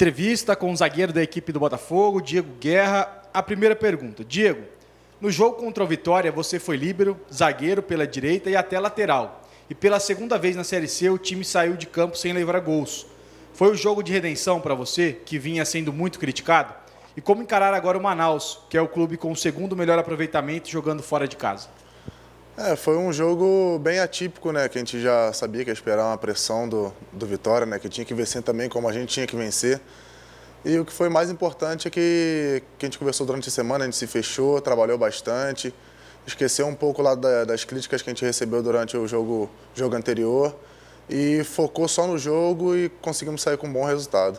Entrevista com o zagueiro da equipe do Botafogo, Diego Guerra. A primeira pergunta. Diego, no jogo contra o Vitória, você foi líbero, zagueiro pela direita e até lateral. E pela segunda vez na Série C, o time saiu de campo sem levar gols. Foi o jogo de redenção para você, que vinha sendo muito criticado? E como encarar agora o Manaus, que é o clube com o segundo melhor aproveitamento jogando fora de casa? É, foi um jogo bem atípico, né? Que a gente já sabia que ia esperar uma pressão do, do Vitória, né? Que tinha que vencer também como a gente tinha que vencer. E o que foi mais importante é que, que a gente conversou durante a semana, a gente se fechou, trabalhou bastante, esqueceu um pouco lá da, das críticas que a gente recebeu durante o jogo, jogo anterior e focou só no jogo e conseguimos sair com um bom resultado.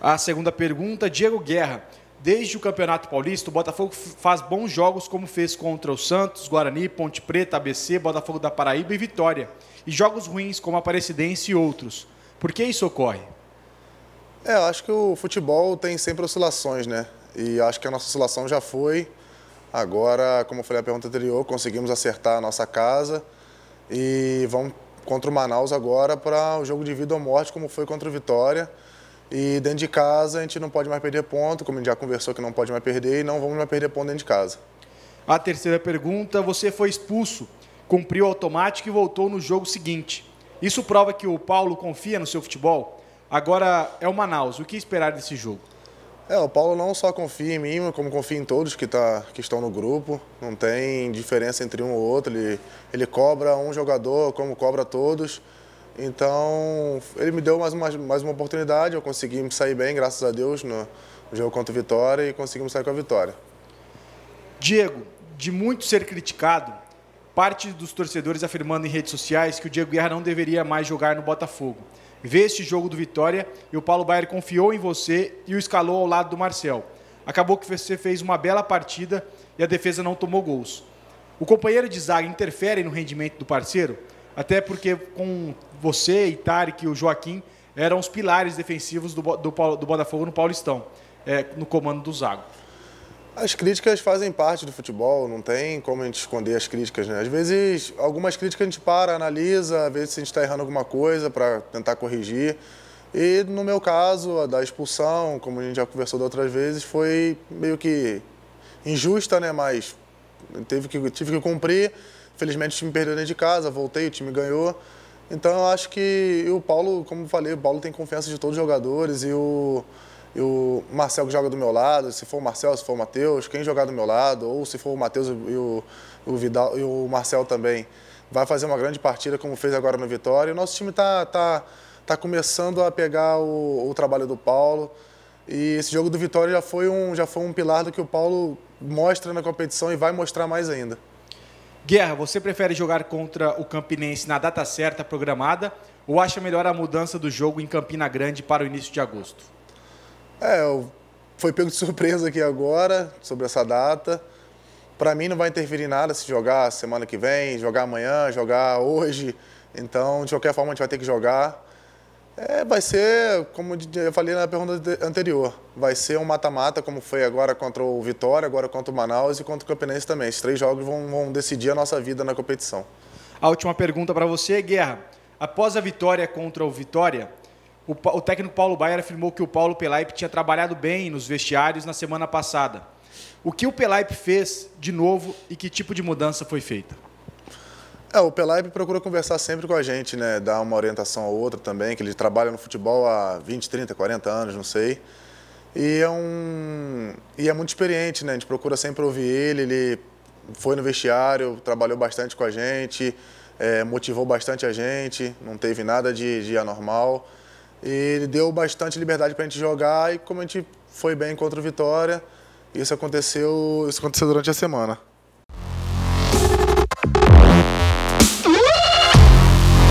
A segunda pergunta, Diego Guerra. Desde o Campeonato Paulista, o Botafogo faz bons jogos, como fez contra o Santos, Guarani, Ponte Preta, ABC, Botafogo da Paraíba e Vitória. E jogos ruins, como Aparecidense e outros. Por que isso ocorre? É, eu acho que o futebol tem sempre oscilações, né? E acho que a nossa oscilação já foi. Agora, como eu falei na pergunta anterior, conseguimos acertar a nossa casa e vamos contra o Manaus agora para o jogo de vida ou morte, como foi contra o Vitória. E dentro de casa a gente não pode mais perder ponto, como a gente já conversou que não pode mais perder, e não vamos mais perder ponto dentro de casa. A terceira pergunta, você foi expulso, cumpriu automático e voltou no jogo seguinte. Isso prova que o Paulo confia no seu futebol? Agora é o Manaus, o que esperar desse jogo? É, o Paulo não só confia em mim, como confia em todos que, tá, que estão no grupo. Não tem diferença entre um ou outro. Ele, ele cobra um jogador como cobra todos. Então, ele me deu mais uma, mais uma oportunidade, eu consegui me sair bem, graças a Deus, no, no jogo contra o Vitória e conseguimos sair com a vitória. Diego, de muito ser criticado, parte dos torcedores afirmando em redes sociais que o Diego Guerra não deveria mais jogar no Botafogo. Vê este jogo do Vitória e o Paulo Baier confiou em você e o escalou ao lado do Marcel. Acabou que você fez uma bela partida e a defesa não tomou gols. O companheiro de zaga interfere no rendimento do parceiro? Até porque com você Tarek e o Joaquim eram os pilares defensivos do, do, do Botafogo no Paulistão, é, no comando do Zago. As críticas fazem parte do futebol, não tem como a gente esconder as críticas. Né? Às vezes, algumas críticas a gente para, analisa, às vezes a gente está errando alguma coisa para tentar corrigir. E no meu caso, a da expulsão, como a gente já conversou de outras vezes, foi meio que injusta, né? Mas teve que, tive que cumprir. Felizmente o time perdeu dentro de casa, voltei, o time ganhou. Então eu acho que o Paulo, como eu falei, o Paulo tem confiança de todos os jogadores e o, e o Marcel que joga do meu lado, se for o Marcel, se for o Matheus, quem jogar do meu lado, ou se for o Matheus e o, o, Vidal, e o Marcel também, vai fazer uma grande partida como fez agora no Vitória. E o nosso time está tá, tá começando a pegar o, o trabalho do Paulo. E esse jogo do Vitória já foi, um, já foi um pilar do que o Paulo mostra na competição e vai mostrar mais ainda. Guerra, você prefere jogar contra o Campinense na data certa programada ou acha melhor a mudança do jogo em Campina Grande para o início de agosto? É, eu foi pego de surpresa aqui agora sobre essa data. Para mim não vai interferir nada se jogar semana que vem, jogar amanhã, jogar hoje. Então, de qualquer forma, a gente vai ter que jogar. É, vai ser, como eu falei na pergunta anterior, vai ser um mata-mata, como foi agora contra o Vitória, agora contra o Manaus e contra o Campinense também. Esses três jogos vão, vão decidir a nossa vida na competição. A última pergunta para você, Guerra. Após a vitória contra o Vitória, o, o técnico Paulo Baier afirmou que o Paulo Pelaipe tinha trabalhado bem nos vestiários na semana passada. O que o Pelaipe fez de novo e que tipo de mudança foi feita? É, o Pelaipe procura conversar sempre com a gente, né? Dar uma orientação ou outra também, que ele trabalha no futebol há 20, 30, 40 anos, não sei. E é um e é muito experiente, né? A gente procura sempre ouvir ele, ele foi no vestiário, trabalhou bastante com a gente, é, motivou bastante a gente, não teve nada de, de anormal. E ele deu bastante liberdade para a gente jogar e como a gente foi bem contra o Vitória, isso aconteceu, isso aconteceu durante a semana.